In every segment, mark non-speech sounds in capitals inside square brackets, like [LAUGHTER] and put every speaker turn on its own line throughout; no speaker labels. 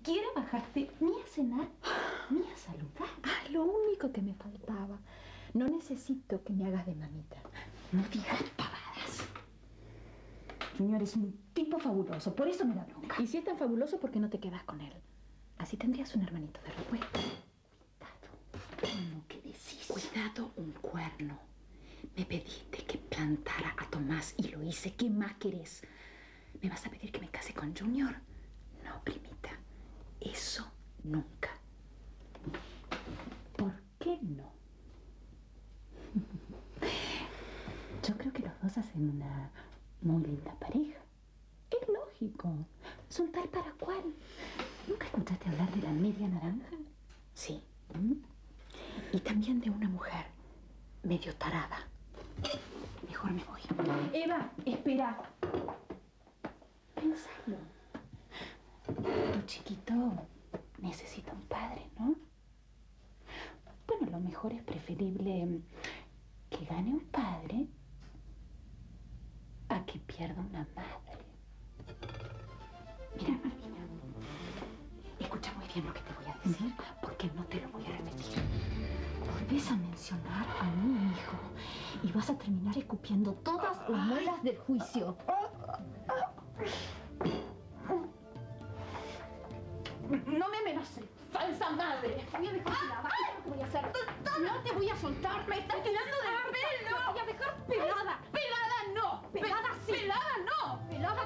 siquiera bajaste ni a cenar ni a saludar.
Ah, lo único que me faltaba. No necesito que me hagas de mamita.
No digas pavadas. Junior es un tipo fabuloso, por eso me da bronca.
Y si es tan fabuloso, ¿por qué no te quedas con él? Así tendrías un hermanito de repuesto.
Cuidado con lo que decís.
Cuidado un cuerno. Me pediste que plantara a Tomás y lo hice. ¿Qué más querés? ¿Me vas a pedir que me case con Junior? No, primita. Eso nunca.
¿Por qué no? Yo creo que los dos hacen una muy linda pareja. Es lógico. Son tal para cual. ¿Nunca escuchaste hablar de la media naranja?
Sí. ¿Mm? Y también de una mujer medio tarada. Mejor me voy.
Eva, espera. Pensalo. Tu chiquito necesita un padre, ¿no? Bueno, lo mejor es preferible que gane un padre una madre. Mira, Malvina, escucha muy bien lo que te voy a decir, porque no te lo voy a repetir. Volvés a mencionar a mi hijo y vas a terminar escupiendo todas las muelas del juicio. No me amenaces, falsa madre. Voy a dejar pelada. ¿Qué te voy a hacer? No te voy a soltar. Me estás tirando del pelo. Voy a dejar pelada. Pelada sí. Pelada no. Pelada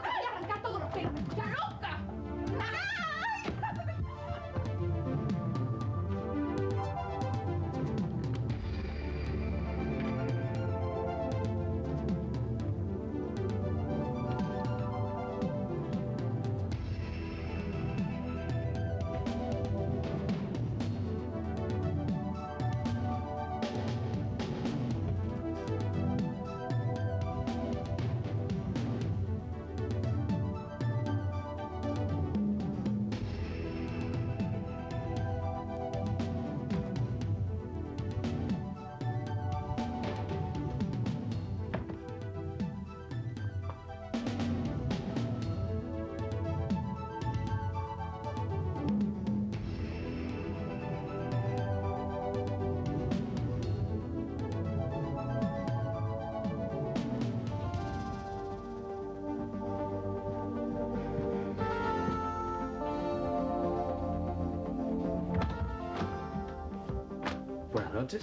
noches.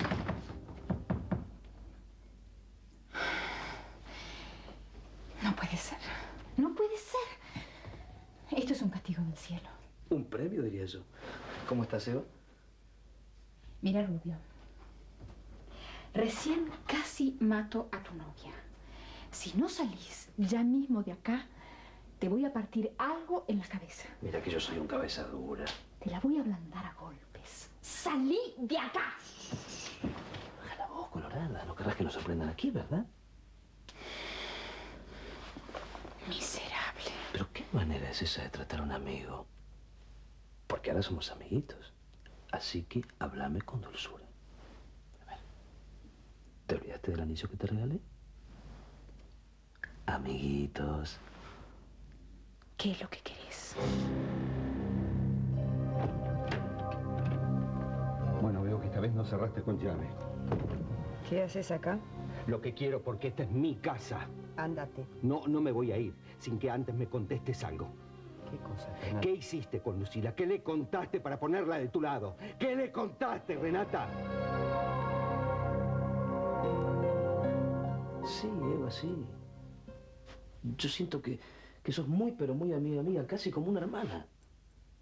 No puede ser. No puede ser. Esto es un castigo del cielo.
Un premio, diría yo. ¿Cómo estás, Eva?
Mira, Rubio. Recién casi mato a tu novia. Si no salís ya mismo de acá, te voy a partir algo en la cabeza.
Mira que yo soy un cabeza dura.
Te la voy a ablandar a golpes. ¡Salí de acá!
Baja la voz, colorada. No querrás que nos sorprendan aquí, ¿verdad?
Miserable.
Pero ¿qué manera es esa de tratar a un amigo? Porque ahora somos amiguitos. Así que háblame con dulzura. A ver. ¿Te olvidaste del anillo que te regalé? Amiguitos.
¿Qué es lo que querés?
No cerraste con llave.
¿Qué haces acá?
Lo que quiero, porque esta es mi casa.
Ándate.
No, no me voy a ir sin que antes me contestes algo.
¿Qué cosa?
¿Qué hiciste con Lucila? ¿Qué le contaste para ponerla de tu lado? ¿Qué le contaste, Renata?
Sí, Eva, sí. Yo siento que, que sos muy, pero muy amiga mía, casi como una hermana.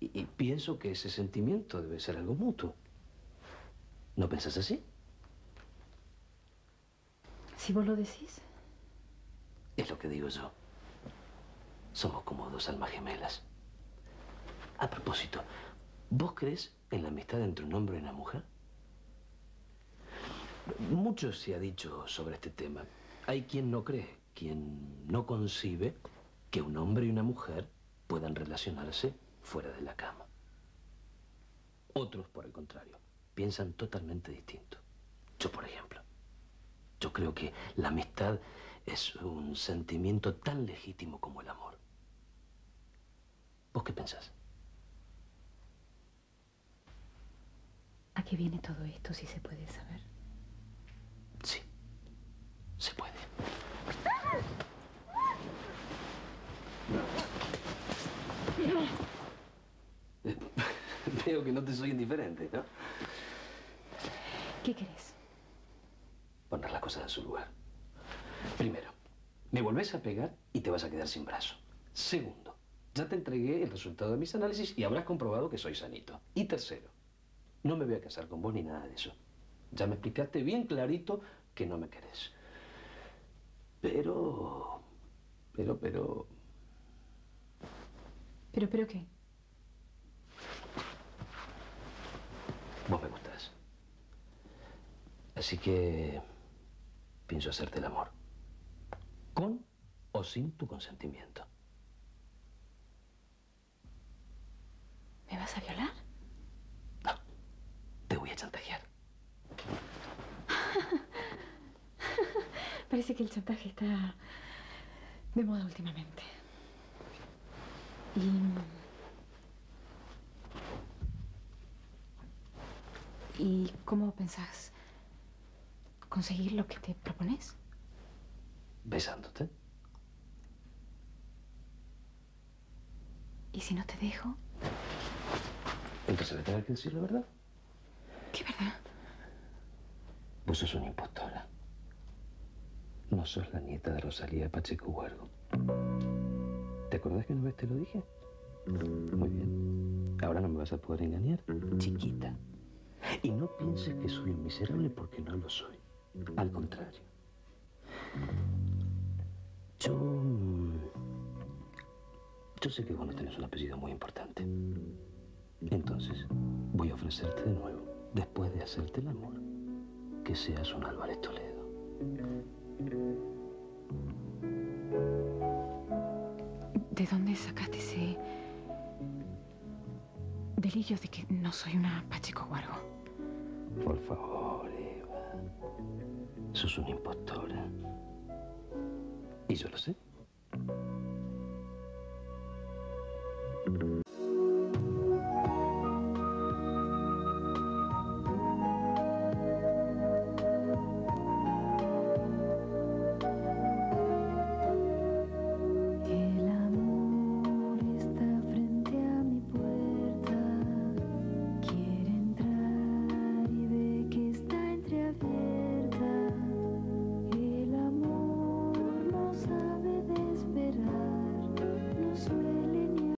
Y, y pienso que ese sentimiento debe ser algo mutuo. ¿No pensás así?
Si vos lo decís.
Es lo que digo yo. Somos como dos almas gemelas. A propósito, ¿vos crees en la amistad entre un hombre y una mujer? Mucho se ha dicho sobre este tema. Hay quien no cree, quien no concibe que un hombre y una mujer puedan relacionarse fuera de la cama. Otros, por el contrario, piensan totalmente distinto. Yo, por ejemplo, yo creo que la amistad es un sentimiento tan legítimo como el amor. ¿Vos qué pensás?
qué viene todo esto, si se puede saber?
Sí, se puede. [LAUGHS] [LAUGHS] Veo que no te soy indiferente, ¿no?
¿Qué querés?
Poner las cosas en su lugar. Primero, me volvés a pegar y te vas a quedar sin brazo. Segundo, ya te entregué el resultado de mis análisis y habrás comprobado que soy sanito. Y tercero, no me voy a casar con vos ni nada de eso. Ya me explicaste bien clarito que no me querés. Pero... Pero, pero...
¿Pero, pero qué?
Vos me gustás. Así que... Pienso hacerte el amor. Con o sin tu consentimiento.
¿Me vas a violar?
No. Te voy a chantajear. [LAUGHS]
Parece que el chantaje está de moda últimamente. ¿Y, ¿Y cómo pensás conseguir lo que te propones?
Besándote.
¿Y si no te dejo?
Entonces me tenés que decir la verdad.
¿Qué verdad?
Vos sos una impostora. No sos la nieta de Rosalía Pacheco Huergo. ¿Te acordás que una vez te lo dije? Muy bien. Ahora no me vas a poder engañar, chiquita. Y no pienses que soy un miserable porque no lo soy. Al contrario. Yo... Yo sé que vos no tenés un apellido muy importante. Entonces, voy a ofrecerte de nuevo, después de hacerte el amor, que seas un Álvarez Toledo.
¿De dónde sacaste ese delirio de que no soy una Pacheco Guargo?
Por favor, Eva. Sos una impostora. Y yo lo sé.